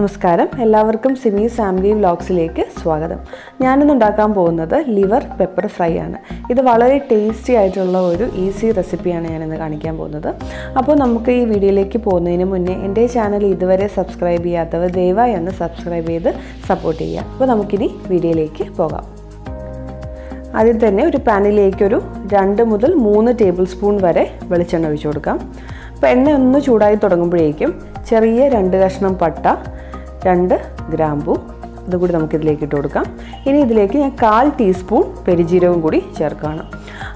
നമസ്കാരം. എല്ലാവർക്കും സിമി ഫാമിലി വ്ലോഗ്സിലേക്ക് സ്വാഗതം. ഞാനിന്ന് ഉണ്ടാക്കാൻ പോകുന്നത് ലിവർ പെപ്പർ ഫ്രൈ ആണ്. ഇത് വളരെ ടേസ്റ്റി ആയിട്ടുള്ള ഒരു ഈസി റെസിപ്പിയാണ് ഞാനിന്ന് കാണിക്കാൻ പോകുന്നത്. അപ്പോൾ നമുക്ക് ഈ വീഡിയോയിലേക്ക് പോകുന്നതിന് മുന്നേ എന്റെ ചാനൽ ഇതുവരെ സബ്സ്ക്രൈബ് ചെയ്യാത്തവർ ദയവായി ഒന്ന് സബ്സ്ക്രൈബ് ചെയ്ത് സപ്പോർട്ട് ചെയ്യുക. അപ്പോൾ നമുക്കിനി വീഡിയോയിലേക്ക് പോകാം. ആദ്യം തന്നെ ഒരു പാനിലേക്ക് ഒരു രണ്ട് മുതൽ മൂന്ന് ടേബിൾ സ്പൂൺ വരെ വെളിച്ചെണ്ണ ഒഴിച്ചു കൊടുക്കാം. അപ്പോൾ എണ്ണ ഒന്ന് ചൂടായി തുടങ്ങുമ്പോഴേക്കും ചെറിയ രണ്ട് കഷ്ണം പട്ട രണ്ട് ഗ്രാമ്പു. അതുകൂടി നമുക്കിതിലേക്ക് ഇട്ട് കൊടുക്കാം. ഇനി ഇതിലേക്ക് ഞാൻ കാൽ ടീസ്പൂൺ പെരിജീരകം കൂടി ചേർക്കുകയാണ്.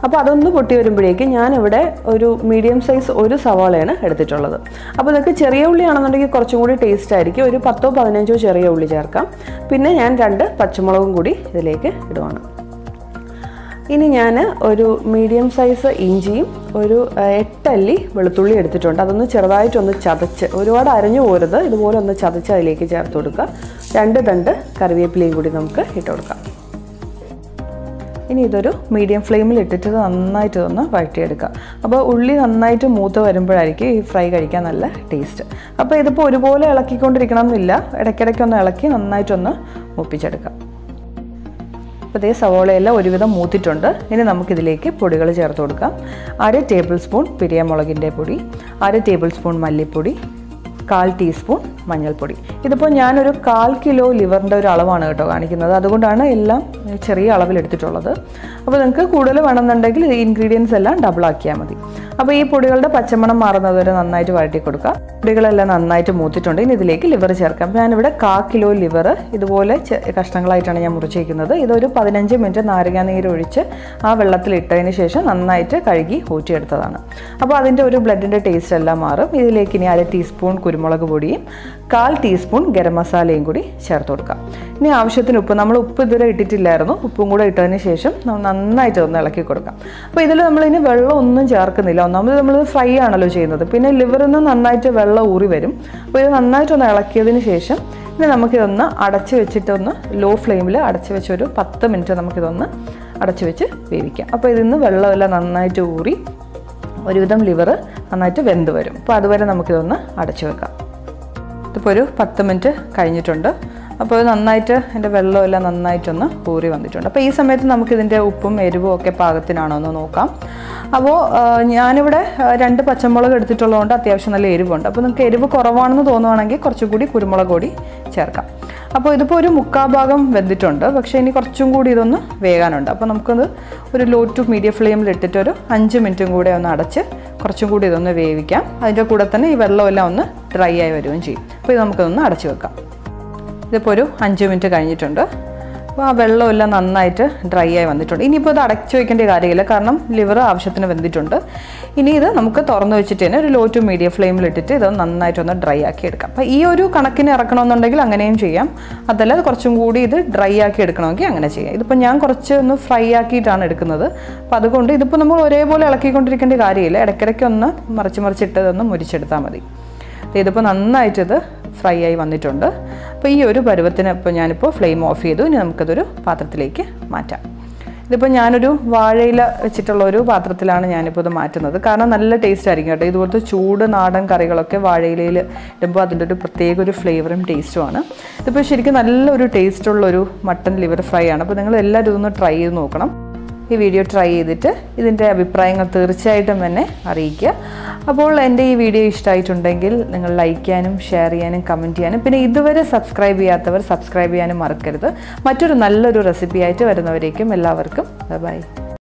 അപ്പോൾ അതൊന്ന് പൊട്ടി വരുമ്പോഴേക്കും ഞാനിവിടെ ഒരു മീഡിയം സൈസ് ഒരു സവാളയാണ് എടുത്തിട്ടുള്ളത്. അപ്പോൾ നിങ്ങൾക്ക് ചെറിയ ഉള്ളിയാണെന്നുണ്ടെങ്കിൽ കുറച്ചും കൂടി ടേസ്റ്റ് ആയിരിക്കും. ഒരു പത്തോ പതിനഞ്ചോ ചെറിയ ഉള്ളി ചേർക്കാം. പിന്നെ ഞാൻ രണ്ട് പച്ചമുളകും കൂടി ഇതിലേക്ക് ഇടുവാണ്. ഇനി ഞാൻ ഒരു മീഡിയം സൈസ് ഇഞ്ചിയും ഒരു എട്ടല്ലി വെളുത്തുള്ളി എടുത്തിട്ടുണ്ട്. അതൊന്ന് ചെറുതായിട്ടൊന്ന് ചതച്ച് ഒരുപാട് അരഞ്ഞു പോരുത്. ഇതുപോലെ ഒന്ന് ചതച്ച് അതിലേക്ക് ചേർത്ത് കൊടുക്കുക. രണ്ട് തണ്ട് കറിവേപ്പിലയും കൂടി നമുക്ക് ഇട്ട് കൊടുക്കാം. ഇനി ഇതൊരു മീഡിയം ഫ്ലെയിമിൽ ഇട്ടിട്ട് നന്നായിട്ട് ഒന്ന് വഴറ്റിയെടുക്കുക. അപ്പോൾ ഉള്ളി നന്നായിട്ട് മൂത്ത് വരുമ്പോഴായിരിക്കും ഈ ഫ്രൈ കഴിക്കാൻ നല്ല ടേസ്റ്റ് അപ്പോൾ ഇതിപ്പോൾ ഒരുപോലെ ഇളക്കിക്കൊണ്ടിരിക്കണം എന്നില്ല ഇടയ്ക്കിടയ്ക്കൊന്ന് ഇളക്കി നന്നായിട്ടൊന്ന് മുപ്പിച്ചെടുക്കാം അപ്പോൾ ഇതേ സവോളയെല്ലാം ഒരുവിധം മൂത്തിട്ടുണ്ട്. ഇനി നമുക്കിതിലേക്ക് പൊടികൾ ചേർത്ത് കൊടുക്കാം. അര ടേബിൾ സ്പൂൺ പിരിയമുളകിന്റെ പൊടി അര ടേബിൾ സ്പൂൺ മല്ലിപ്പൊടി കാൽ ടീസ്പൂൺ മഞ്ഞൾപ്പൊടി. ഇതിപ്പോൾ ഞാനൊരു കാൽ കിലോ ലിവറിന്റെ ഒരു അളവാണ് കേട്ടോ കാണിക്കുന്നത്. അതുകൊണ്ടാണ് എല്ലാം ചെറിയ അളവിൽ എടുത്തിട്ടുള്ളത്. അപ്പോൾ നിങ്ങൾക്ക് കൂടുതൽ വേണമെന്നുണ്ടെങ്കിൽ ഈ ഇൻഗ്രീഡിയൻസ് എല്ലാം ഡബിൾ ആക്കിയാൽ മതി. അപ്പോൾ ഈ പൊടികളുടെ പച്ചമണം മാറുന്നത് വരെ നന്നായിട്ട് വഴറ്റി കൊടുക്കുക. പൊടികളെല്ലാം നന്നായിട്ട് മൂത്തിട്ടുണ്ട്. ഇനി ഇതിലേക്ക് ലിവർ ചേർക്കാം. ഞാനിവിടെ കാ കിലോ ലിവർ ഇതുപോലെ കഷ്ണങ്ങളായിട്ടാണ് ഞാൻ മുറിച്ചേക്കുന്നത്. ഇതൊരു പതിനഞ്ച് മിനിറ്റ് നാരങ്ങാനീര് ഒഴിച്ച് ആ വെള്ളത്തിൽ ഇട്ടതിന് ശേഷം നന്നായിട്ട് കഴുകി ഊറ്റിയെടുത്തതാണ്. അപ്പോൾ അതിന്റെ ഒരു ബ്ലഡിന്റെ ടേസ്റ്റ് എല്ലാം മാറും. ഇതിലേക്ക് ഇനി അര ടീസ്പൂൺ കുരുമുളക് പൊടിയും കാൽ ടീസ്പൂൺ ഗരം മസാലയും കൂടി ചേർത്ത് കൊടുക്കാം. ഇനി ആവശ്യത്തിന് ഉപ്പ് നമ്മൾ ഉപ്പ് ഇതുവരെ ഇട്ടിട്ടില്ലായിരുന്നു. ഉപ്പും കൂടെ ഇട്ടതിന് ശേഷം നന്നായിട്ട് ഒന്ന് ഇളക്കി കൊടുക്കാം. അപ്പോൾ ഇതിൽ നമ്മളിനി വെള്ളം ഒന്നും ചേർക്കുന്നില്ല. ഒന്നാമത് നമ്മൾ ഫ്രൈ ആണല്ലോ ചെയ്യുന്നത്. പിന്നെ ലിവറിൽ നിന്ന് നന്നായിട്ട് വെള്ളം ഊറി വരും. അപ്പോൾ ഇത് നന്നായിട്ടൊന്ന് ഇളക്കിയതിന് ശേഷം ഇനി നമുക്കിതൊന്ന് അടച്ച് വെച്ചിട്ടൊന്ന് ലോ ഫ്ലെയിമിൽ അടച്ച് വെച്ച് ഒരു പത്ത് മിനിറ്റ് നമുക്കിതൊന്ന് അടച്ച് വെച്ച് വേവിക്കാം. അപ്പോൾ ഇതിൽ നിന്ന് വെള്ളമെല്ലാം നന്നായിട്ട് ഊറി ഒരുവിധം ലിവർ നന്നായിട്ട് വെന്ത് വരും. അപ്പോൾ അതുവരെ നമുക്കിതൊന്ന് അടച്ചു വെക്കാം. ഇതിപ്പോൾ ഒരു പത്ത് മിനിറ്റ് കഴിഞ്ഞിട്ടുണ്ട്. അപ്പോൾ നന്നായിട്ട് എന്റെ വെള്ളമെല്ലാം നന്നായിട്ടൊന്ന് പൂരി വന്നിട്ടുണ്ട്. അപ്പോൾ ഈ സമയത്ത് നമുക്കിതിന്റെ ഉപ്പും എരിവും ഒക്കെ പാകത്തിനാണോ എന്ന് നോക്കാം. അപ്പോൾ ഞാനിവിടെ രണ്ട് പച്ചമുളക് എടുത്തിട്ടുള്ളതുകൊണ്ട് അത്യാവശ്യം നല്ല എരിവുണ്ട്. അപ്പോൾ നിങ്ങൾക്ക് എരിവ് കുറവാണെന്ന് തോന്നുവാണെങ്കിൽ കുറച്ചുകൂടി കുരുമുളക് കൂടി ചേർക്കാം. അപ്പോൾ ഇതിപ്പോൾ ഒരു മുക്കാ ഭാഗം വെന്തിട്ടുണ്ട്. പക്ഷേ ഇനി കുറച്ചും കൂടി ഇതൊന്ന് വേകാനുണ്ട്. അപ്പോൾ നമുക്കത് ഒരു ലോ ടു മീഡിയം ഫ്ലെയിമിൽ ഇട്ടിട്ട് ഒരു അഞ്ച് മിനിറ്റും കൂടെ ഒന്ന് അടച്ച് കുറച്ചും കൂടി ഇതൊന്ന് വേവിക്കാം. അതിന്റെ കൂടെ തന്നെ ഈ വെള്ളമെല്ലാം ഒന്ന് ഡ്രൈ ആയി വരികയും ചെയ്യും. അപ്പോൾ ഇത് നമുക്കൊന്ന് അടച്ചു വെക്കാം. ഇതിപ്പോൾ ഒരു അഞ്ച് മിനിറ്റ് കഴിഞ്ഞിട്ടുണ്ട്. അപ്പോൾ ആ വെള്ളമെല്ലാം നന്നായിട്ട് ഡ്രൈ ആയി വന്നിട്ടുണ്ട്. ഇനിയിപ്പോൾ ഇത് അടച്ചു വയ്ക്കേണ്ട കാര്യമില്ല. കാരണം ലിവർ ആവശ്യത്തിന് വെന്തിട്ടുണ്ട്. ഇനി ഇത് നമുക്ക് തുറന്ന് വെച്ചിട്ട് തന്നെ ഒരു ലോ ടു മീഡിയം ഫ്ലെയിമിൽ ഇട്ടിട്ട് ഇത് നന്നായിട്ടൊന്ന് ഡ്രൈ ആക്കി എടുക്കാം. അപ്പോൾ ഈ ഒരു കണക്കിന് ഇറക്കണമെന്നുണ്ടെങ്കിൽ അങ്ങനെയും ചെയ്യാം. അതല്ല കുറച്ചും കൂടി ഇത് ഡ്രൈ ആക്കി എടുക്കണമെങ്കിൽ അങ്ങനെ ചെയ്യാം. ഇതിപ്പോൾ ഞാൻ കുറച്ച് ഒന്ന് ഫ്രൈ ആക്കിയിട്ടാണ് എടുക്കുന്നത്. അപ്പോൾ അതുകൊണ്ട് ഇതിപ്പോൾ നമ്മൾ ഒരേപോലെ ഇളക്കിക്കൊണ്ടിരിക്കേണ്ട കാര്യമില്ല. ഇടയ്ക്കിടയ്ക്ക് ഒന്ന് മറിച്ച് മറിച്ചിട്ട് ഇതൊന്ന് മുരിച്ചെടുത്താൽ മതി. ഇതിപ്പോൾ നന്നായിട്ടിത് ഫ്രൈ ആയി വന്നിട്ടുണ്ട്. അപ്പോൾ ഈ ഒരു പരുവത്തിന് ഇപ്പോൾ ഞാനിപ്പോൾ ഫ്ലെയിം ഓഫ് ചെയ്തു. ഇനി നമുക്കതൊരു പാത്രത്തിലേക്ക് മാറ്റാം. ഇതിപ്പോൾ ഞാനൊരു വാഴയില വെച്ചിട്ടുള്ള ഒരു പാത്രത്തിലാണ് ഞാനിപ്പോൾ ഇത് മാറ്റുന്നത്. കാരണം നല്ല ടേസ്റ്റ് ആയിരിക്കും കേട്ടോ. ഇതുപോലത്തെ ചൂട് നാടൻ കറികളൊക്കെ വാഴയിലയിൽ ഇടുമ്പോൾ അതിന്റെ ഒരു പ്രത്യേക ഒരു ഫ്ലേവറും ടേസ്റ്റുമാണ് ഇതിപ്പോൾ ശരിക്കും നല്ലൊരു ടേസ്റ്റുള്ളൊരു മട്ടൻ ലിവർ ഫ്രൈ ആണ്. അപ്പോൾ നിങ്ങൾ എല്ലാവരും ഇതൊന്ന് ട്രൈ ചെയ്ത് നോക്കണം. ഈ വീഡിയോ ട്രൈ ചെയ്തിട്ട് ഇതിന്റെ അഭിപ്രായങ്ങൾ തീർച്ചയായിട്ടും എന്നെ അറിയിക്കുക. അപ്പോൾ എന്റെ ഈ വീഡിയോ ഇഷ്ടമായിട്ടുണ്ടെങ്കിൽ നിങ്ങൾ ലൈക്ക് ചെയ്യാനും ഷെയർ ചെയ്യാനും കമന്റ് ചെയ്യാനും പിന്നെ ഇതുവരെ സബ്സ്ക്രൈബ് ചെയ്യാത്തവർ സബ്സ്ക്രൈബ് ചെയ്യാനും മറക്കരുത്. മറ്റൊരു നല്ലൊരു റെസിപ്പിയായിട്ട് വരുന്നവരേക്കും എല്ലാവർക്കും ബൈ